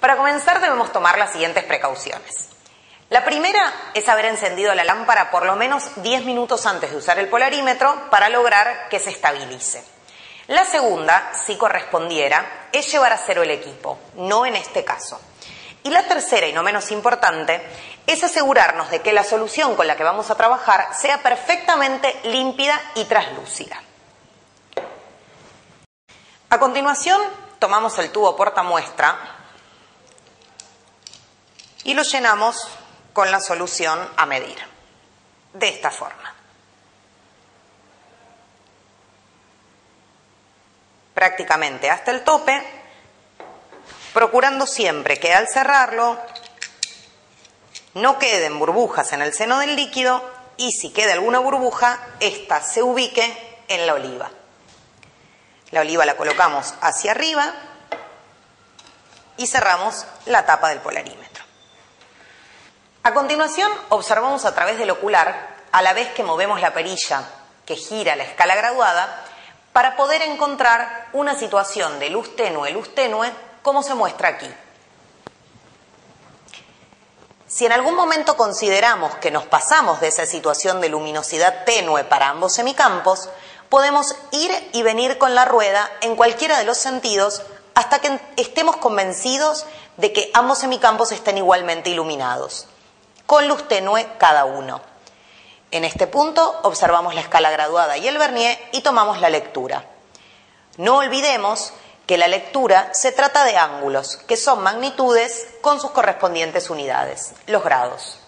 Para comenzar debemos tomar las siguientes precauciones. La primera es haber encendido la lámpara por lo menos 10 minutos antes de usar el polarímetro para lograr que se estabilice. La segunda, si correspondiera, es llevar a cero el equipo, no en este caso. Y la tercera, y no menos importante, es asegurarnos de que la solución con la que vamos a trabajar sea perfectamente límpida y traslúcida. A continuación, tomamos el tubo portamuestra y lo llenamos con la solución a medir, de esta forma. Prácticamente hasta el tope, procurando siempre que al cerrarlo no queden burbujas en el seno del líquido y si queda alguna burbuja, ésta se ubique en la oliva. La oliva la colocamos hacia arriba y cerramos la tapa del polarímetro. A continuación, observamos a través del ocular, a la vez que movemos la perilla que gira la escala graduada, para poder encontrar una situación de luz tenue, luz tenue, como se muestra aquí. Si en algún momento consideramos que nos pasamos de esa situación de luminosidad tenue para ambos semicampos, podemos ir y venir con la rueda en cualquiera de los sentidos hasta que estemos convencidos de que ambos semicampos estén igualmente iluminados, con luz tenue cada uno. En este punto observamos la escala graduada y el vernier y tomamos la lectura. No olvidemos que la lectura se trata de ángulos, que son magnitudes con sus correspondientes unidades, los grados.